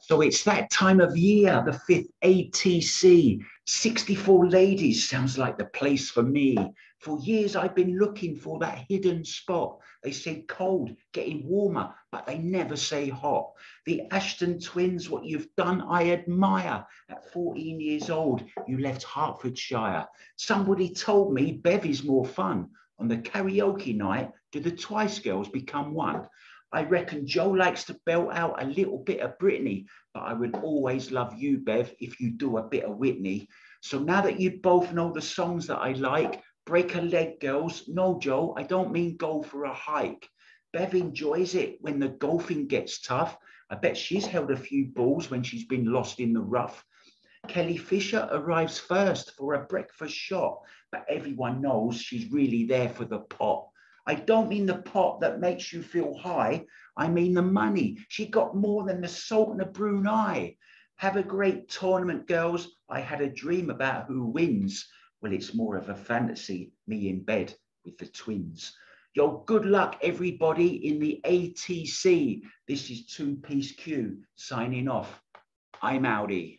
So it's that time of year, the fifth ATC. 64 ladies sounds like the place for me. For years I've been looking for that hidden spot. They say cold, getting warmer, but they never say hot. The Ashton twins, what you've done, I admire. At 14 years old, you left Hertfordshire. Somebody told me Bev is more fun. On the karaoke night, do the Twice girls become one? I reckon Joe likes to belt out a little bit of Britney, but I would always love you, Bev, if you do a bit of Whitney. So now that you both know the songs that I like, break a leg, girls. No, Joe, I don't mean go for a hike. Bev enjoys it when the golfing gets tough. I bet she's held a few balls when she's been lost in the rough. Kelly Fisher arrives first for a breakfast shot, but everyone knows she's really there for the pot. I don't mean the pot that makes you feel high. I mean the money. She got more than the Sultan of Brunei. Have a great tournament, girls. I had a dream about who wins. Well, it's more of a fantasy, me in bed with the twins. Yo, good luck, everybody, in the ATC. This is Two Peace Cue signing off. I'm Audi.